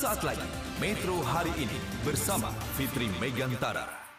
Sesaat lagi, Metro hari ini bersama Fitri Megantara.